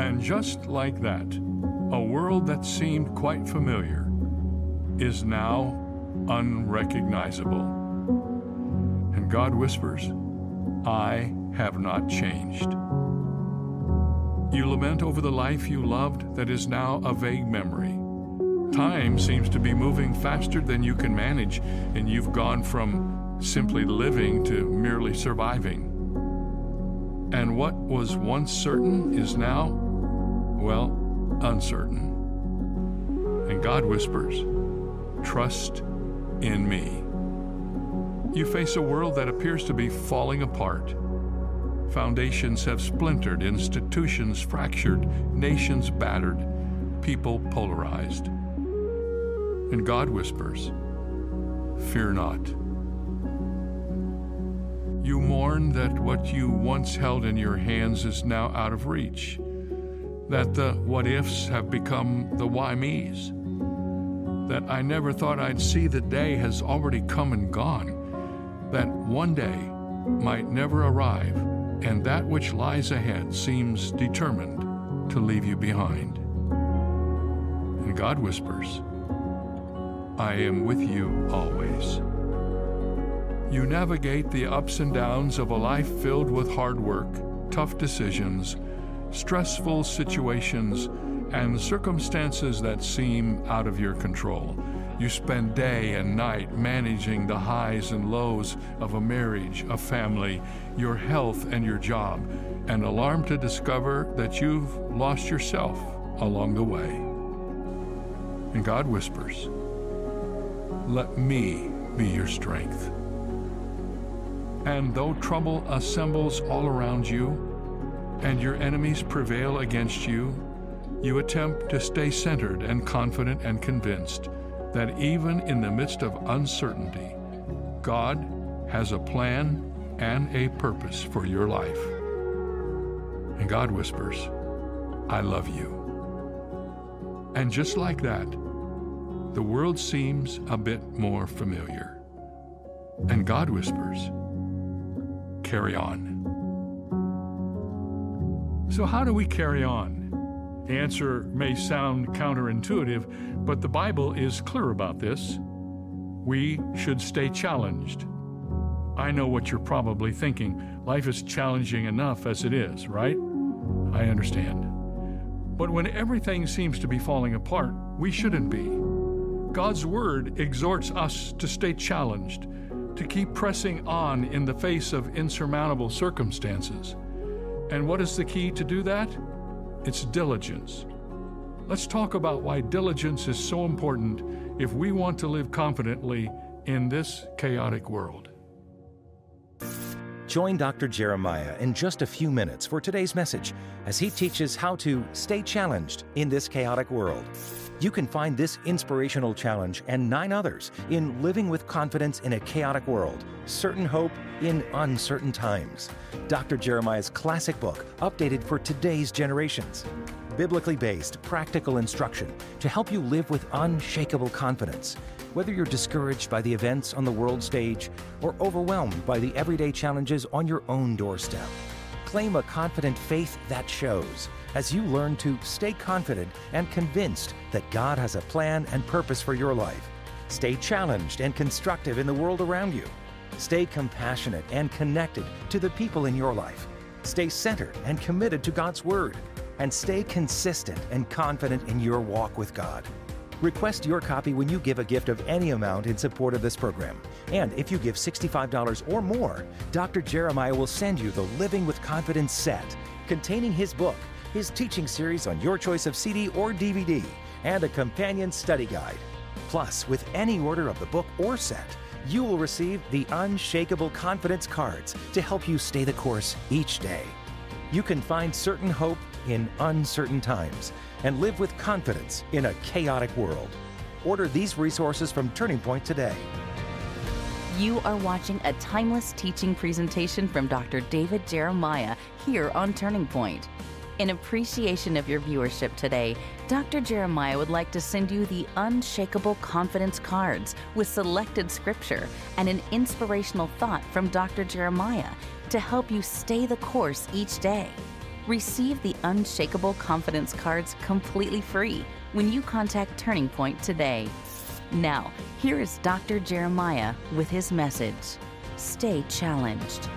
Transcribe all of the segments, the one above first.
And just like that, a world that seemed quite familiar is now unrecognizable. And God whispers, I have not changed. You lament over the life you loved that is now a vague memory. Time seems to be moving faster than you can manage, and you've gone from simply living to merely surviving. And what was once certain is now, well, uncertain. And God whispers, Trust in me. You face a world that appears to be falling apart. Foundations have splintered, institutions fractured, nations battered, people polarized. And God whispers, Fear not. You mourn that what you once held in your hands is now out of reach, that the what ifs have become the why me's, that I never thought I'd see the day has already come and gone that one day might never arrive, and that which lies ahead seems determined to leave you behind. And God whispers, I am with you always. You navigate the ups and downs of a life filled with hard work, tough decisions, stressful situations, and circumstances that seem out of your control. You spend day and night managing the highs and lows of a marriage, a family, your health, and your job, and alarmed to discover that you've lost yourself along the way. And God whispers, Let me be your strength. And though trouble assembles all around you, and your enemies prevail against you, you attempt to stay centered and confident and convinced that even in the midst of uncertainty, God has a plan and a purpose for your life. And God whispers, I love you. And just like that, the world seems a bit more familiar. And God whispers, carry on. So, how do we carry on? The answer may sound counterintuitive, but the Bible is clear about this. We should stay challenged. I know what you're probably thinking. Life is challenging enough as it is, right? I understand. But when everything seems to be falling apart, we shouldn't be. God's Word exhorts us to stay challenged, to keep pressing on in the face of insurmountable circumstances. And what is the key to do that? It's diligence. Let's talk about why diligence is so important if we want to live confidently in this chaotic world. Join Dr. Jeremiah in just a few minutes for today's message as he teaches how to stay challenged in this chaotic world. You can find this inspirational challenge and nine others in Living with Confidence in a Chaotic World Certain Hope in Uncertain Times. Dr. Jeremiah's classic book, updated for today's generations. Biblically based, practical instruction to help you live with unshakable confidence. Whether you're discouraged by the events on the world stage or overwhelmed by the everyday challenges on your own doorstep, claim a confident faith that shows as you learn to stay confident and convinced that God has a plan and purpose for your life. Stay challenged and constructive in the world around you. Stay compassionate and connected to the people in your life. Stay centered and committed to God's Word. And stay consistent and confident in your walk with God. Request your copy when you give a gift of any amount in support of this program. And if you give $65 or more, Dr. Jeremiah will send you the Living with Confidence set containing his book, his teaching series on your choice of CD or DVD, and a companion study guide. Plus, with any order of the book or set, you will receive the Unshakable Confidence cards to help you stay the course each day. You can find certain hope in uncertain times and live with confidence in a chaotic world. Order these resources from Turning Point today. You are watching a timeless teaching presentation from Dr. David Jeremiah here on Turning Point. In appreciation of your viewership today, Dr. Jeremiah would like to send you the Unshakable Confidence cards with selected scripture and an inspirational thought from Dr. Jeremiah to help you stay the course each day. Receive the Unshakable Confidence cards completely free when you contact Turning Point today. Now, here is Dr. Jeremiah with his message Stay challenged.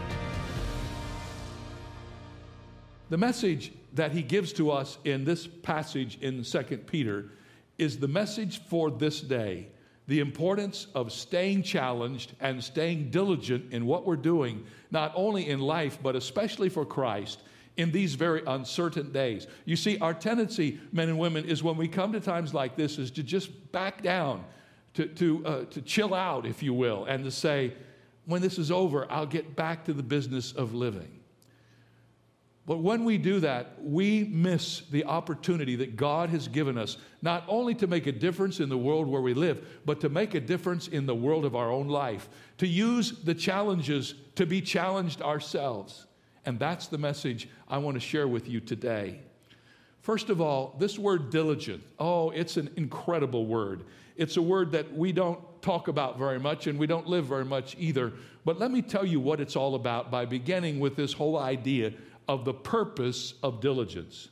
The message that he gives to us in this passage in 2 Peter is the message for this day the importance of staying challenged and staying diligent in what we're doing, not only in life, but especially for Christ in these very uncertain days. You see, our tendency, men and women, is when we come to times like this, is to just back down, to, to, uh, to chill out, if you will, and to say, when this is over, I'll get back to the business of living. But when we do that, we miss the opportunity that God has given us, not only to make a difference in the world where we live, but to make a difference in the world of our own life, to use the challenges to be challenged ourselves. And that's the message I want to share with you today. First of all, this word diligent, oh, it's an incredible word. It's a word that we don't talk about very much and we don't live very much either. But let me tell you what it's all about by beginning with this whole idea of the purpose of diligence.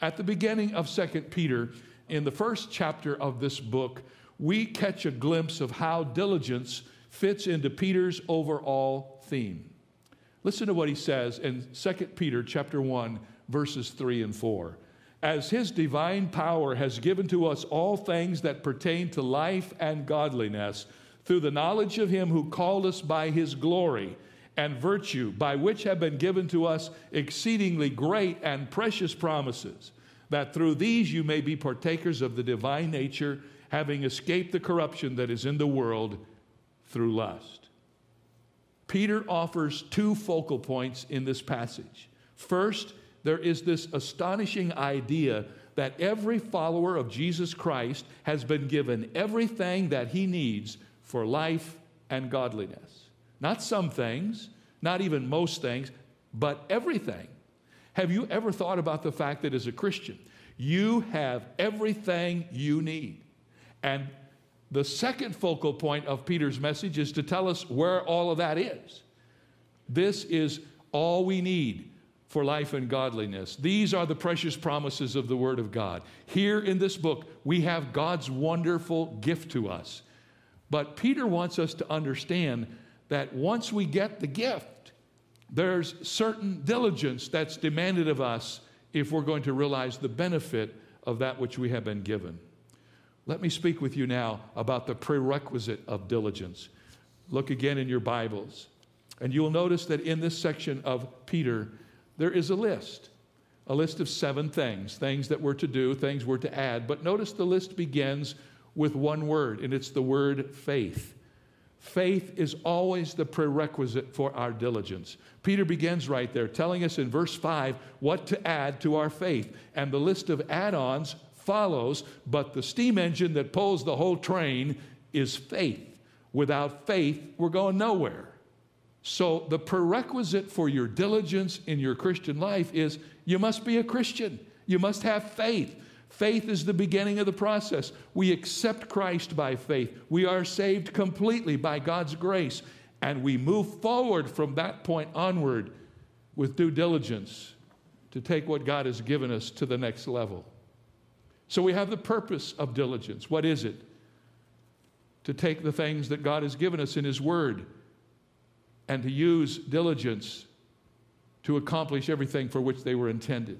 At the beginning of 2 Peter, in the first chapter of this book, we catch a glimpse of how diligence fits into Peter's overall theme. Listen to what he says in 2 Peter chapter 1 verses 3 and 4. As his divine power has given to us all things that pertain to life and godliness through the knowledge of him who called us by his glory and virtue, by which have been given to us exceedingly great and precious promises, that through these you may be partakers of the divine nature, having escaped the corruption that is in the world through lust. Peter offers two focal points in this passage. First, there is this astonishing idea that every follower of Jesus Christ has been given everything that he needs for life and godliness. Not some things, not even most things, but everything. Have you ever thought about the fact that as a Christian, you have everything you need? And the second focal point of Peter's message is to tell us where all of that is. This is all we need for life and godliness. These are the precious promises of the Word of God. Here in this book, we have God's wonderful gift to us. But Peter wants us to understand that once we get the gift, there's certain diligence that's demanded of us if we're going to realize the benefit of that which we have been given. Let me speak with you now about the prerequisite of diligence. Look again in your Bibles, and you'll notice that in this section of Peter, there is a list a list of seven things, things that we're to do, things we're to add. But notice the list begins with one word, and it's the word faith. Faith is always the prerequisite for our diligence. Peter begins right there, telling us in verse 5 what to add to our faith. And the list of add ons follows, but the steam engine that pulls the whole train is faith. Without faith, we're going nowhere. So, the prerequisite for your diligence in your Christian life is you must be a Christian. You must have faith. Faith is the beginning of the process. We accept Christ by faith. We are saved completely by God's grace. And we move forward from that point onward with due diligence to take what God has given us to the next level. So we have the purpose of diligence. What is it? To take the things that God has given us in His Word and to use diligence to accomplish everything for which they were intended.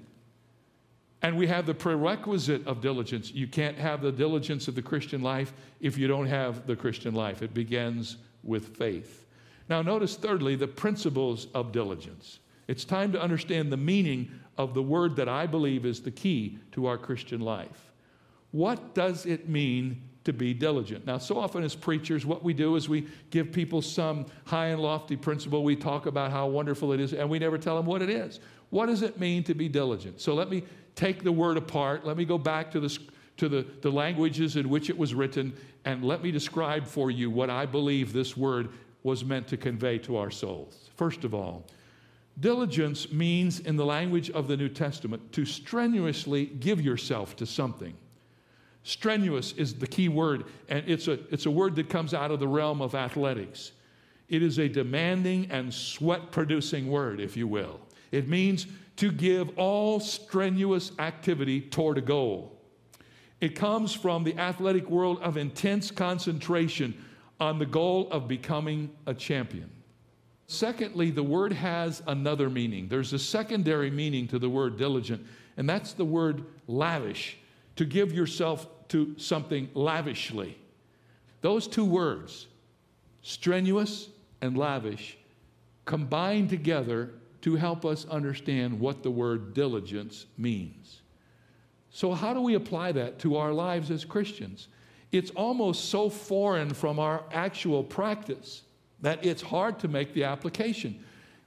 And we have the prerequisite of diligence. You can't have the diligence of the Christian life if you don't have the Christian life. It begins with faith. Now, notice thirdly, the principles of diligence. It's time to understand the meaning of the word that I believe is the key to our Christian life. What does it mean to be diligent? Now, so often as preachers, what we do is we give people some high and lofty principle. We talk about how wonderful it is, and we never tell them what it is. What does it mean to be diligent? So let me take the word apart. Let me go back to, the, to the, the languages in which it was written, and let me describe for you what I believe this word was meant to convey to our souls. First of all, diligence means, in the language of the New Testament, to strenuously give yourself to something. Strenuous is the key word, and it's a, it's a word that comes out of the realm of athletics. It is a demanding and sweat producing word, if you will. It means to give all strenuous activity toward a goal. It comes from the athletic world of intense concentration on the goal of becoming a champion. Secondly, the word has another meaning. There's a secondary meaning to the word diligent, and that's the word lavish, to give yourself to something lavishly. Those two words, strenuous and lavish, combine together to help us understand what the word diligence means. So, how do we apply that to our lives as Christians? It's almost so foreign from our actual practice that it's hard to make the application.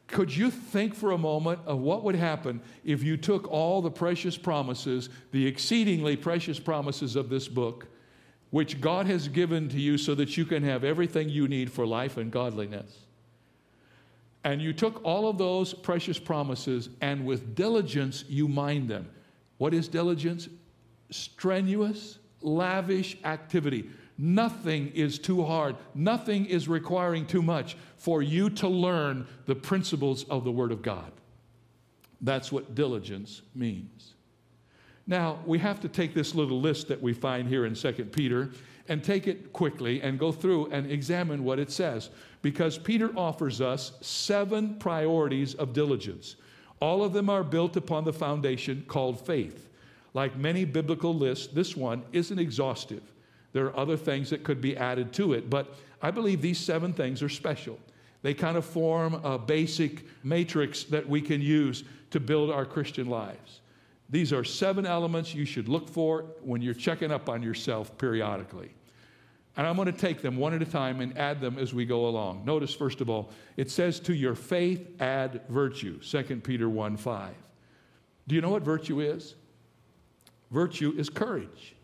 Could you think for a moment of what would happen if you took all the precious promises, the exceedingly precious promises of this book, which God has given to you so that you can have everything you need for life and godliness? And you took all of those precious promises and with diligence you mind them. What is diligence? Strenuous, lavish activity. Nothing is too hard. Nothing is requiring too much for you to learn the principles of the Word of God. That's what diligence means. Now, we have to take this little list that we find here in 2 Peter and take it quickly and go through and examine what it says because Peter offers us seven priorities of diligence. All of them are built upon the foundation called faith. Like many biblical lists, this one isn't exhaustive. There are other things that could be added to it, but I believe these seven things are special. They kind of form a basic matrix that we can use to build our Christian lives. These are seven elements you should look for when you're checking up on yourself periodically. And I'm going to take them one at a time and add them as we go along. Notice, first of all, it says, To your faith add virtue, 2 Peter 1 5. Do you know what virtue is? Virtue is courage.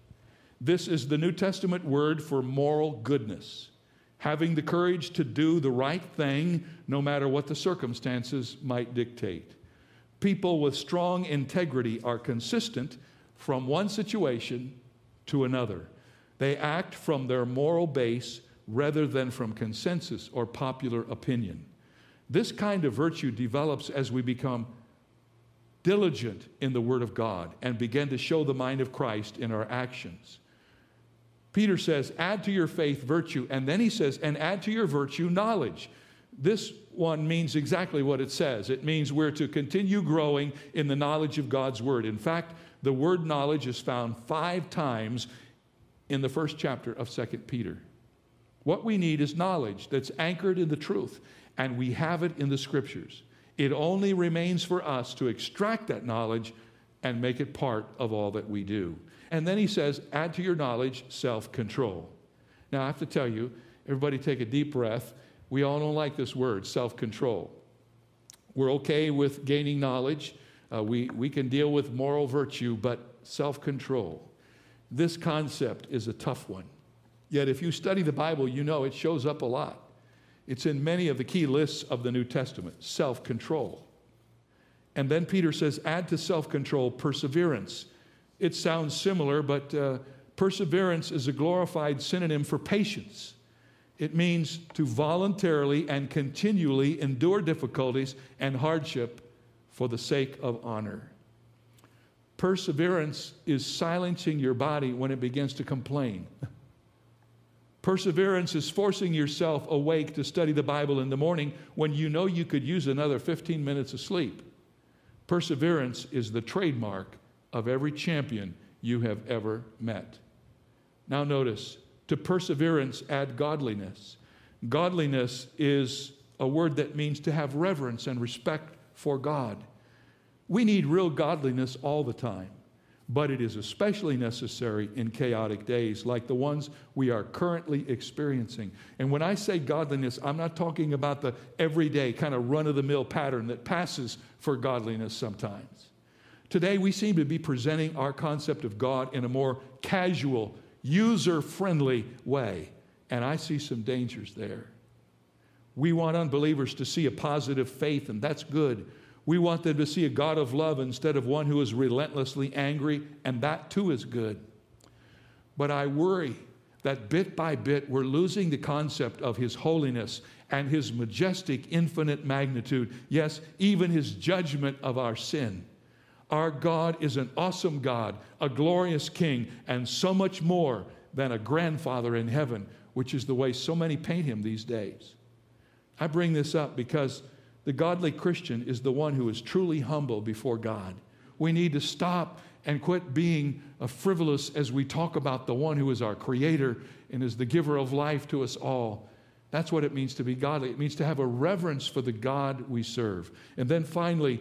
This is the New Testament word for moral goodness, having the courage to do the right thing no matter what the circumstances might dictate. People with strong integrity are consistent from one situation to another. They act from their moral base rather than from consensus or popular opinion. This kind of virtue develops as we become diligent in the Word of God and begin to show the mind of Christ in our actions. Peter says, add to your faith virtue, and then he says, and add to your virtue knowledge. This one means exactly what it says. It means we're to continue growing in the knowledge of God's Word. In fact, the word knowledge is found five times in the first chapter of 2 Peter. What we need is knowledge that's anchored in the truth, and we have it in the scriptures. It only remains for us to extract that knowledge and make it part of all that we do. And then he says, add to your knowledge self control. Now, I have to tell you, everybody take a deep breath. We all don't like this word, self control. We're okay with gaining knowledge, uh, we, we can deal with moral virtue, but self control. This concept is a tough one. Yet, if you study the Bible, you know it shows up a lot. It's in many of the key lists of the New Testament self control. And then Peter says, add to self control perseverance. It sounds similar, but uh, perseverance is a glorified synonym for patience. It means to voluntarily and continually endure difficulties and hardship for the sake of honor. Perseverance is silencing your body when it begins to complain. Perseverance is forcing yourself awake to study the Bible in the morning when you know you could use another 15 minutes of sleep. Perseverance is the trademark of every champion you have ever met. Now, notice to perseverance, add godliness. Godliness is a word that means to have reverence and respect for God. We need real godliness all the time, but it is especially necessary in chaotic days like the ones we are currently experiencing. And when I say godliness, I'm not talking about the everyday kind of run of the mill pattern that passes for godliness sometimes. Today, we seem to be presenting our concept of God in a more casual, user friendly way, and I see some dangers there. We want unbelievers to see a positive faith, and that's good. We want them to see a God of love instead of one who is relentlessly angry, and that too is good. But I worry that bit by bit we're losing the concept of His holiness and his majestic, infinite magnitude. Yes, even his judgment of our sin. Our God is an awesome God, a glorious King, and so much more than a grandfather in heaven, which is the way so many paint him these days. I bring this up because the godly Christian is the one who is truly humble before God. We need to stop and quit being frivolous as we talk about the one who is our creator and is the giver of life to us all. That's what it means to be godly. It means to have a reverence for the God we serve. And then finally,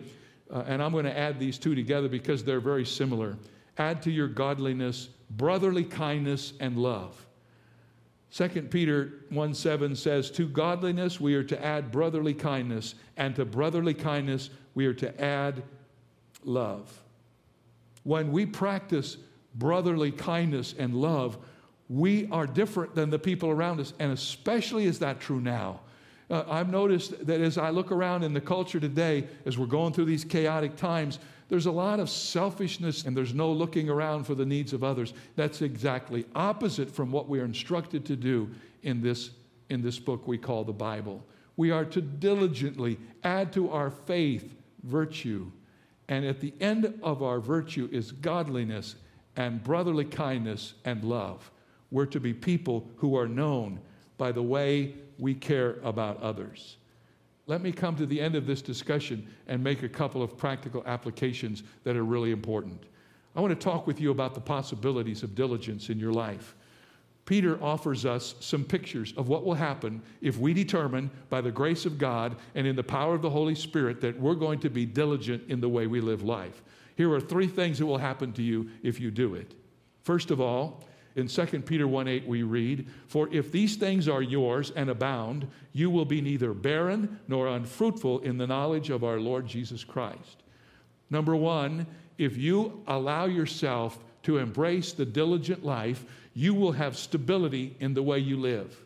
uh, and I'm going to add these two together because they're very similar add to your godliness brotherly kindness and love. 2 Peter 1 7 says, To godliness we are to add brotherly kindness, and to brotherly kindness we are to add love. When we practice brotherly kindness and love, we are different than the people around us, and especially is that true now. Uh, I've noticed that as I look around in the culture today, as we're going through these chaotic times, there's a lot of selfishness and there's no looking around for the needs of others. That's exactly opposite from what we are instructed to do in this, in this book we call the Bible. We are to diligently add to our faith virtue. And at the end of our virtue is godliness and brotherly kindness and love. We're to be people who are known by the way we care about others. Let me come to the end of this discussion and make a couple of practical applications that are really important. I want to talk with you about the possibilities of diligence in your life. Peter offers us some pictures of what will happen if we determine, by the grace of God and in the power of the Holy Spirit, that we're going to be diligent in the way we live life. Here are three things that will happen to you if you do it. First of all, in 2 Peter 1 8, we read, For if these things are yours and abound, you will be neither barren nor unfruitful in the knowledge of our Lord Jesus Christ. Number one, if you allow yourself to embrace the diligent life, you will have stability in the way you live.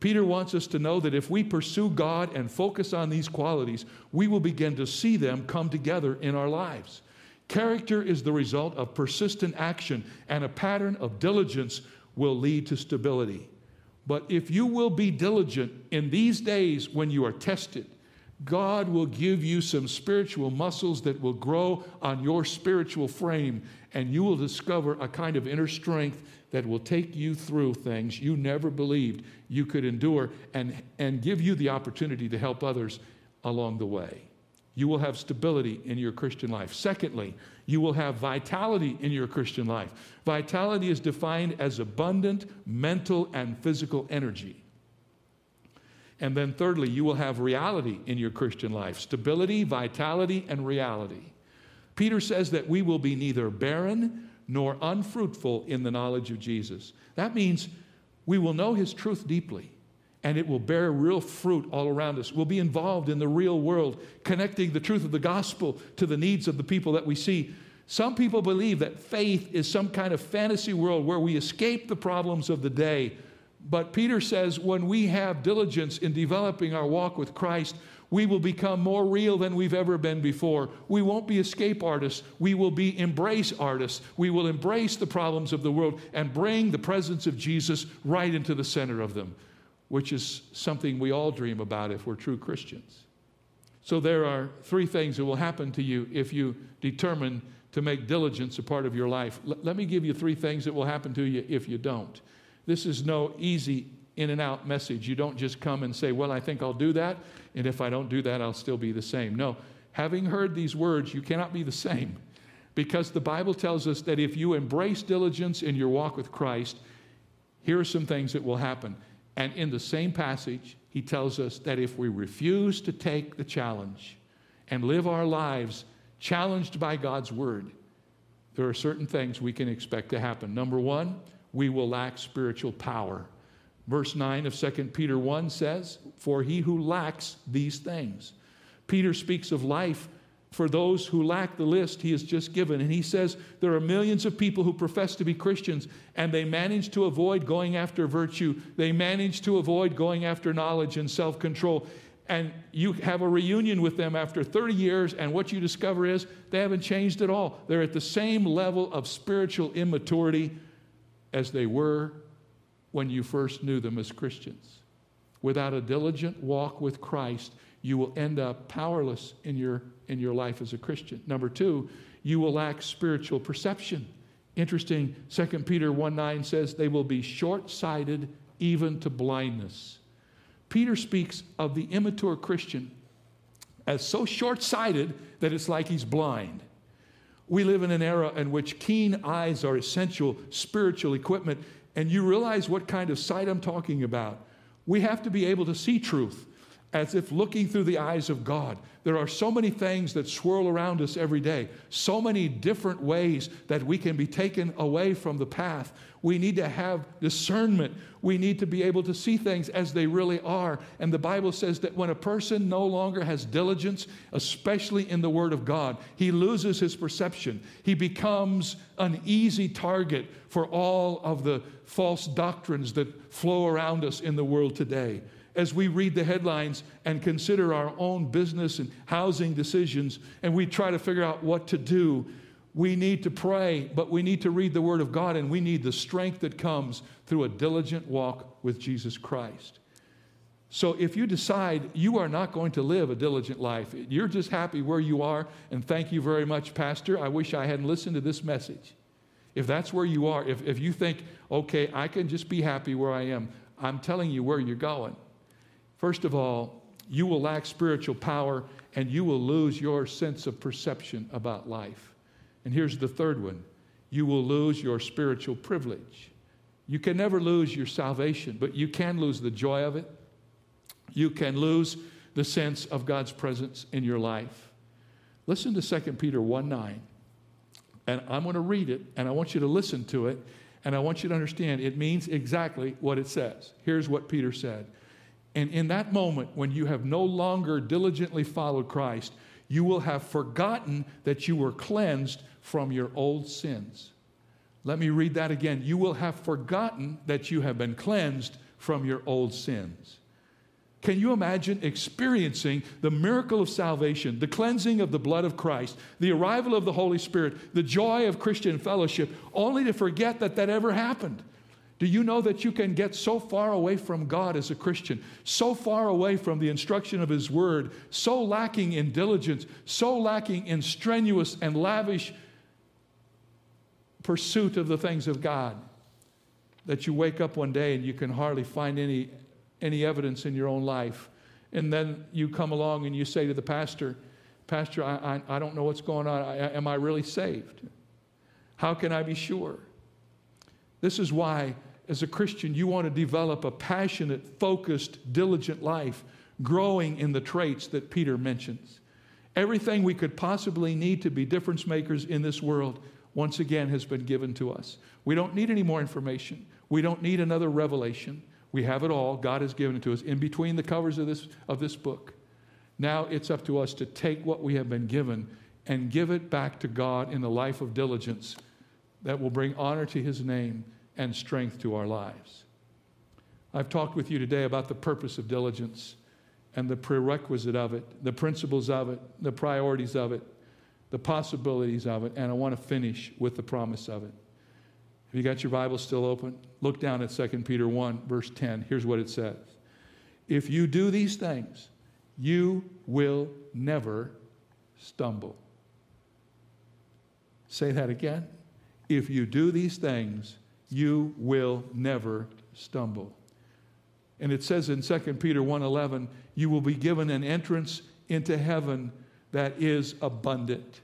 Peter wants us to know that if we pursue God and focus on these qualities, we will begin to see them come together in our lives. Character is the result of persistent action, and a pattern of diligence will lead to stability. But if you will be diligent in these days when you are tested, God will give you some spiritual muscles that will grow on your spiritual frame, and you will discover a kind of inner strength that will take you through things you never believed you could endure and, and give you the opportunity to help others along the way. You will have stability in your Christian life. Secondly, you will have vitality in your Christian life. Vitality is defined as abundant mental and physical energy. And then, thirdly, you will have reality in your Christian life stability, vitality, and reality. Peter says that we will be neither barren nor unfruitful in the knowledge of Jesus. That means we will know his truth deeply and it will bear real fruit all around us. We'll be involved in the real world, connecting the truth of the gospel to the needs of the people that we see. Some people believe that faith is some kind of fantasy world where we escape the problems of the day. But Peter says when we have diligence in developing our walk with Christ, we will become more real than we've ever been before. We won't be escape artists. We will be embrace artists. We will embrace the problems of the world and bring the presence of Jesus right into the center of them which is something we all dream about if we're true Christians. So there are three things that will happen to you if you determine to make diligence a part of your life. L- let me give you three things that will happen to you if you don't. This is no easy in and out message. You don't just come and say, Well, I think I'll do that, and if I don't do that, I'll still be the same. No, having heard these words, you cannot be the same because the Bible tells us that if you embrace diligence in your walk with Christ, here are some things that will happen. And in the same passage, he tells us that if we refuse to take the challenge and live our lives challenged by God's word, there are certain things we can expect to happen. Number one, we will lack spiritual power. Verse 9 of 2 Peter 1 says, For he who lacks these things. Peter speaks of life for those who lack the list he has just given. And he says there are millions of people who profess to be Christians and they manage to avoid going after virtue. They manage to avoid going after knowledge and self control. And you have a reunion with them after 30 years, and what you discover is they haven't changed at all. They're at the same level of spiritual immaturity as they were when you first knew them as Christians. without a diligent walk with Christ, you will end up powerless in your, in your life as a Christian. Number two, you will lack spiritual perception. Interesting, 2 Peter 1 9 says, they will be short sighted even to blindness. Peter speaks of the immature Christian as so short sighted that it's like he's blind. We live in an era in which keen eyes are essential spiritual equipment, and you realize what kind of sight I'm talking about. We have to be able to see truth as if looking through the eyes of God. There are so many things that swirl around us every day, so many different ways that we can be taken away from the path. We need to have discernment. We need to be able to see things as they really are. And the Bible says that when a person no longer has diligence, especially in the Word of God, he loses his perception. He becomes an easy target for all of the false doctrines that flow around us in the world today as we read the headlines and consider our own business and housing decisions and we try to figure out what to do, we need to pray, but we need to read the Word of God and we need the strength that comes through a diligent walk with Jesus Christ. So if you decide you are not going to live a diligent life, you're just happy where you are, and thank you very much, Pastor. I wish I hadn't listened to this message. If that's where you are, if, if you think, okay, I can just be happy where I am, I'm telling you where you're going. First of all, you will lack spiritual power and you will lose your sense of perception about life. And here's the third one you will lose your spiritual privilege. You can never lose your salvation, but you can lose the joy of it. You can lose the sense of God's presence in your life. Listen to 2 Peter 1 9. And I'm going to read it, and I want you to listen to it, and I want you to understand it means exactly what it says. Here's what Peter said and in that moment, when you have no longer diligently followed Christ, you will have forgotten that you were cleansed from your old sins. Let me read that again. You will have forgotten that you have been cleansed from your old sins. Can you imagine experiencing the miracle of salvation, the cleansing of the blood of Christ, the arrival of the Holy Spirit, the joy of Christian fellowship, only to forget that that ever happened? Do you know that you can get so far away from God as a Christian, so far away from the instruction of His Word, so lacking in diligence, so lacking in strenuous and lavish pursuit of the things of God, that you wake up one day and you can hardly find any, any evidence in your own life. And then you come along and you say to the pastor, Pastor, I, I, I don't know what's going on. I, am I really saved? How can I be sure? This is why as a Christian, you want to develop a passionate, focused, diligent life, growing in the traits that Peter mentions. Everything we could possibly need to be difference makers in this world, once again, has been given to us. We don't need any more information. We don't need another revelation. We have it all. God has given it to us in between the covers of this, of this book. Now it's up to us to take what we have been given and give it back to God in the life of diligence that will bring honor to his name and strength to our lives. I've talked with you today about the purpose of diligence and the prerequisite of it, the principles of it, the priorities of it, the possibilities of it, and I want to finish with the promise of it. Have you got your Bible still open? Look down at 2 Peter 1, verse 10. Here's what it says If you do these things, you will never stumble. Say that again. If you do these things, you will never stumble. And it says in 2 Peter 1:11, you will be given an entrance into heaven that is abundant.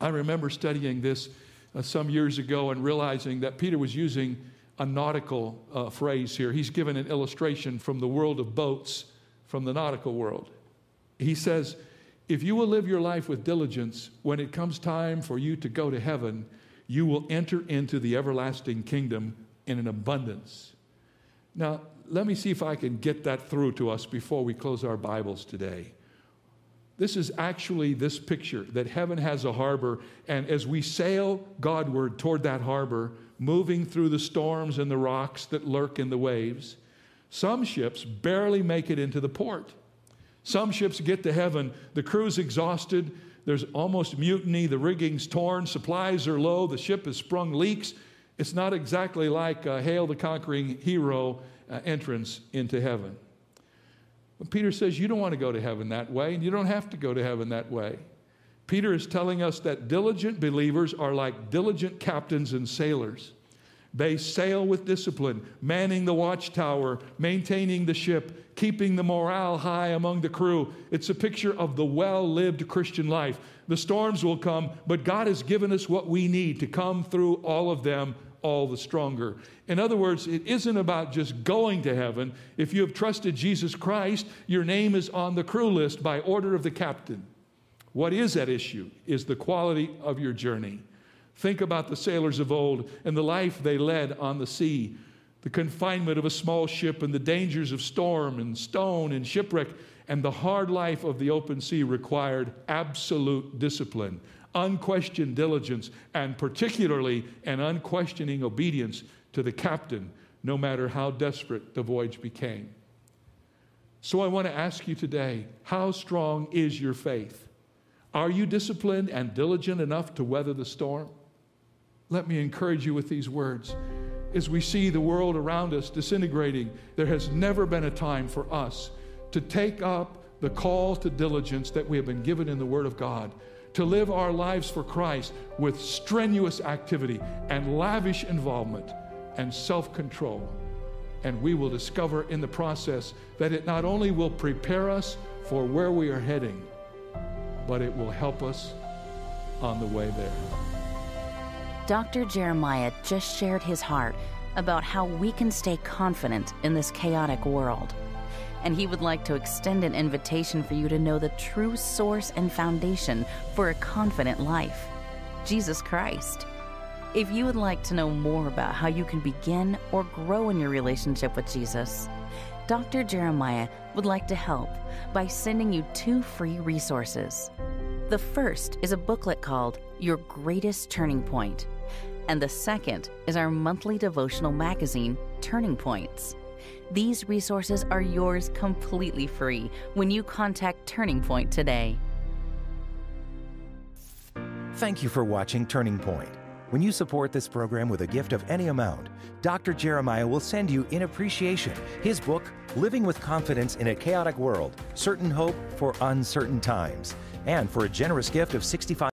I remember studying this uh, some years ago and realizing that Peter was using a nautical uh, phrase here. He's given an illustration from the world of boats, from the nautical world. He says, if you will live your life with diligence, when it comes time for you to go to heaven, you will enter into the everlasting kingdom in an abundance. Now, let me see if I can get that through to us before we close our Bibles today. This is actually this picture that heaven has a harbor, and as we sail Godward toward that harbor, moving through the storms and the rocks that lurk in the waves, some ships barely make it into the port. Some ships get to heaven, the crew's exhausted, there's almost mutiny, the rigging's torn, supplies are low, the ship has sprung leaks. It's not exactly like uh, Hail the Conquering Hero uh, entrance into heaven. But Peter says you don't want to go to heaven that way, and you don't have to go to heaven that way. Peter is telling us that diligent believers are like diligent captains and sailors. They sail with discipline, manning the watchtower, maintaining the ship, keeping the morale high among the crew. It's a picture of the well lived Christian life. The storms will come, but God has given us what we need to come through all of them all the stronger. In other words, it isn't about just going to heaven. If you have trusted Jesus Christ, your name is on the crew list by order of the captain. What is at issue is the quality of your journey. Think about the sailors of old and the life they led on the sea, the confinement of a small ship and the dangers of storm and stone and shipwreck, and the hard life of the open sea required absolute discipline, unquestioned diligence, and particularly an unquestioning obedience to the captain, no matter how desperate the voyage became. So I want to ask you today how strong is your faith? Are you disciplined and diligent enough to weather the storm? Let me encourage you with these words. As we see the world around us disintegrating, there has never been a time for us to take up the call to diligence that we have been given in the Word of God, to live our lives for Christ with strenuous activity and lavish involvement and self control. And we will discover in the process that it not only will prepare us for where we are heading, but it will help us on the way there. Dr. Jeremiah just shared his heart about how we can stay confident in this chaotic world. And he would like to extend an invitation for you to know the true source and foundation for a confident life Jesus Christ. If you would like to know more about how you can begin or grow in your relationship with Jesus, Dr. Jeremiah would like to help by sending you two free resources. The first is a booklet called Your Greatest Turning Point, and the second is our monthly devotional magazine, Turning Points. These resources are yours completely free when you contact Turning Point today. Thank you for watching Turning Point. When you support this program with a gift of any amount, Dr. Jeremiah will send you in appreciation his book, Living with Confidence in a Chaotic World Certain Hope for Uncertain Times. And for a generous gift of 65